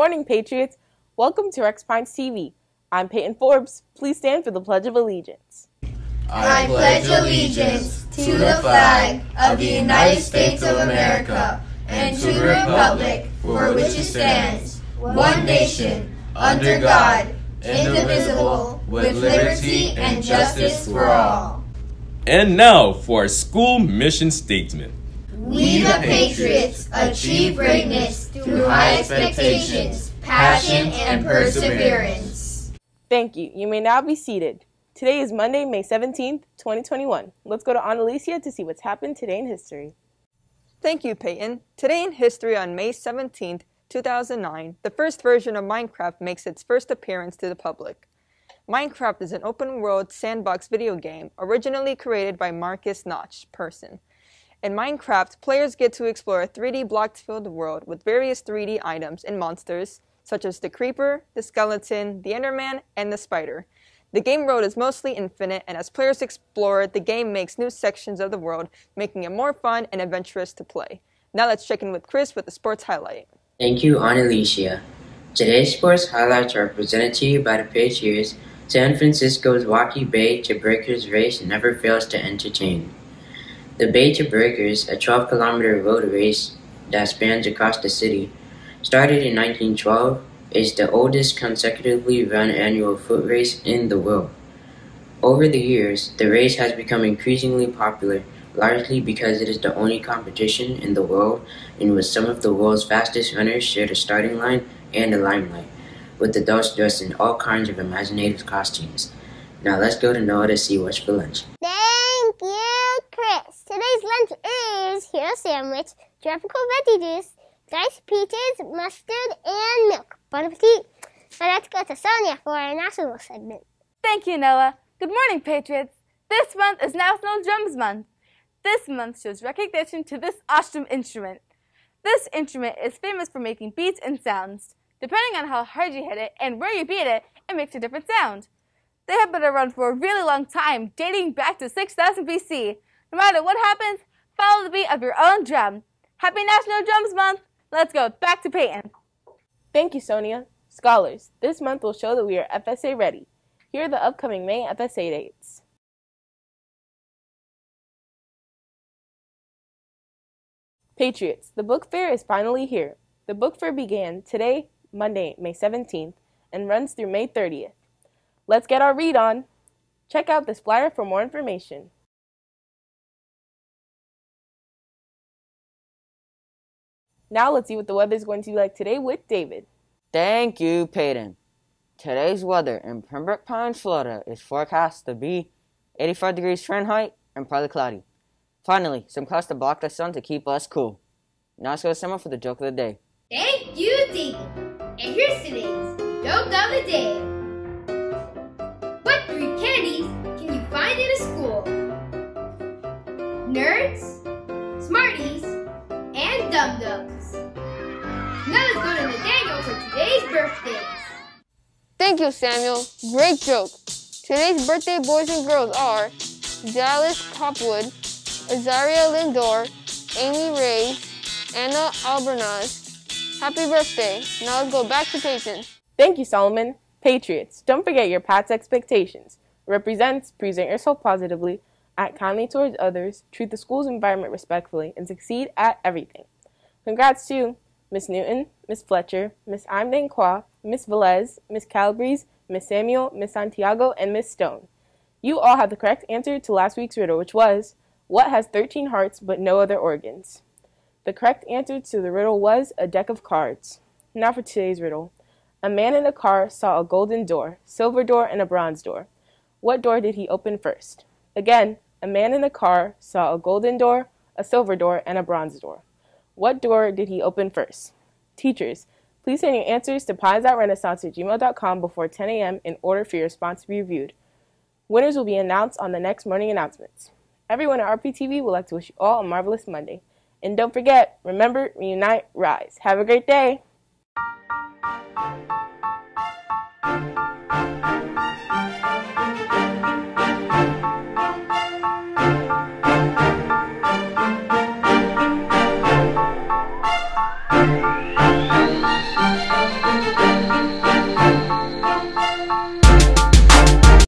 Good morning, Patriots. Welcome to Rex Pines TV. I'm Peyton Forbes. Please stand for the Pledge of Allegiance. I pledge allegiance to the flag of the United States of America and to the republic for which it stands, one nation, under God, indivisible, with liberty and justice for all. And now for our school mission statement. We the Patriots achieve greatness through high expectations, passion, and perseverance. Thank you. You may now be seated. Today is Monday, May 17th, 2021. Let's go to Annalicia to see what's happened today in history. Thank you, Peyton. Today in history on May 17th, 2009, the first version of Minecraft makes its first appearance to the public. Minecraft is an open world sandbox video game originally created by Markus Notch Persson. In Minecraft, players get to explore a 3D block filled world with various 3D items and monsters, such as the creeper, the skeleton, the enderman, and the spider. The game world is mostly infinite, and as players explore, the game makes new sections of the world, making it more fun and adventurous to play. Now let's check in with Chris with the sports highlight. Thank you, Annalicia. Today's sports highlights are presented to you by the Patriots. San Francisco's Waukee Bay to Breakers race never fails to entertain. The Bay to Breakers, a 12 kilometer road race that spans across the city, started in 1912, is the oldest consecutively run annual foot race in the world. Over the years, the race has become increasingly popular, largely because it is the only competition in the world in which some of the world's fastest runners share the starting line and the limelight, with adults dressed in all kinds of imaginative costumes. Now let's go to Noah to see what's for lunch. Thank you. Today's lunch is hero sandwich, tropical veggie juice, diced peaches, mustard, and milk. Bon appetit. Now let's go to Sonia for our national segment. Thank you, Noah. Good morning, Patriots. This month is National Drums Month. This month shows recognition to this awesome instrument. This instrument is famous for making beats and sounds. Depending on how hard you hit it and where you beat it, it makes a different sound. They have been around for a really long time, dating back to 6000 BC. No matter what happens, follow the beat of your own drum. Happy National Drums Month! Let's go back to Peyton. Thank you, Sonia. Scholars, this month will show that we are FSA ready. Here are the upcoming May FSA dates. Patriots, the book fair is finally here. The book fair began today, Monday, May 17th, and runs through May 30th. Let's get our read on. Check out this flyer for more information. Now let's see what the weather is going to be like today with David. Thank you, Peyton. Today's weather in Pembroke Pines, Florida is forecast to be 85 degrees Fahrenheit and partly cloudy. Finally, some clouds to block the sun to keep us cool. Now let's go to summer for the joke of the day. Thank you, Deacon. And here's today's joke of the day. What three Kennedys can you find in a school? Nerds, Smarties, and Dum Dums. Now let's go to Nathaniel for today's birthdays. Thank you, Samuel. Great joke. Today's birthday boys and girls are Dallas Copwood, Azaria Lindor, Amy Ray, Anna Albernaz. Happy birthday. Now let's go back to Peyton. Thank you, Solomon. Patriots, don't forget your Pat's expectations. Represents, present yourself positively, act kindly towards others, treat the school's environment respectfully, and succeed at everything. Congrats to Miss Newton, Miss Fletcher, Miss Imdanqua, Miss Velez, Miss Calabrese, Miss Samuel, Miss Santiago, and Miss Stone. You all have the correct answer to last week's riddle, which was, What has 13 hearts but no other organs? The correct answer to the riddle was a deck of cards. Now for today's riddle. A man in a car saw a golden door, silver door, and a bronze door. What door did he open first? Again, a man in a car saw a golden door, a silver door, and a bronze door. What door did he open first? Teachers, please send your answers to pies.renaissance at gmail.com before 10 a.m. in order for your response to be reviewed. Winners will be announced on the next morning announcements. Everyone at RPTV would like to wish you all a marvelous Monday. And don't forget, remember, reunite, rise. Have a great day.